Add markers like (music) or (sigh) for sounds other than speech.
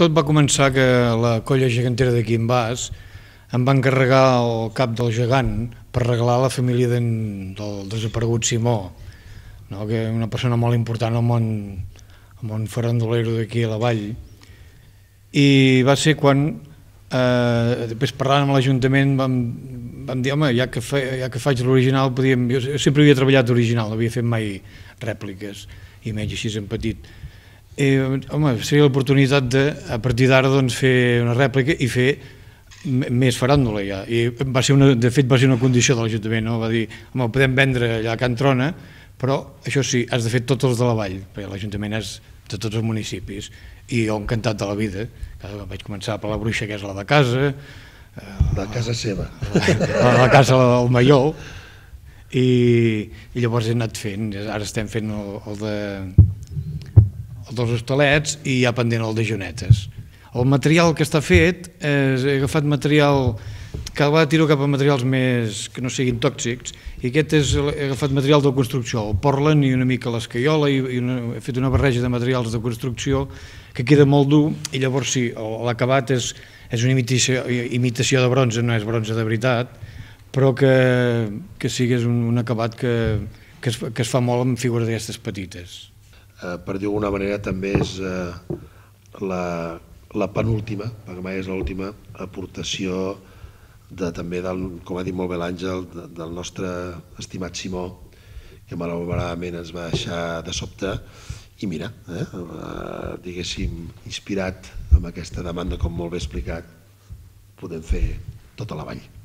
tot va començar que la colla gegantera de Quimbàs em va encarregar el cap del gegant per regalar la família del desaparegut Simó, no? que és una persona molt important al món, al món farandolero d'aquí a la vall. I va ser quan, eh, després parlant amb l'Ajuntament, vam, vam dir, home, ja que, fa, ja que faig l'original, podíem... Jo sempre havia treballat original, no havia fet mai rèpliques, i menys així en petit. I, home, seria l'oportunitat de, a partir d'ara, doncs, fer una rèplica i fer més faràndula ja. I va ser una, de fet va ser una condició de l'Ajuntament, no? va dir, home, ho podem vendre allà a Can Trona, però això sí, has de fer tots els de la vall, perquè l'Ajuntament és de tots els municipis, i jo encantat de la vida, vaig començar per la bruixa que és la de casa, la casa seva. (laughs) La, la casa del Maiol, i, i llavors he anat fent, ara estem fent el, el, de, dels hostalets i ja pendent el de Jonetes. El material que està fet, és, he agafat material que va tirar cap a materials més que no siguin tòxics i aquest és, he agafat material de construcció, el portland i una mica l'escaiola i, i una, he fet una barreja de materials de construcció que queda molt dur i llavors sí, l'acabat és, és una imitació, imitació de bronze, no és bronze de veritat, però que, que sigués un, un acabat que, que, es, que es fa molt amb figures d'aquestes petites. Eh, per dir d'alguna manera també és eh, la, la penúltima, perquè mai és l'última aportació de, també, del, com ha dit molt bé l'Àngel, de, del nostre estimat Simó, que malauradament ens va deixar de sobte, i mira, eh, eh, diguéssim, inspirat amb aquesta demanda, com molt bé explicat, podem fer tota la vall.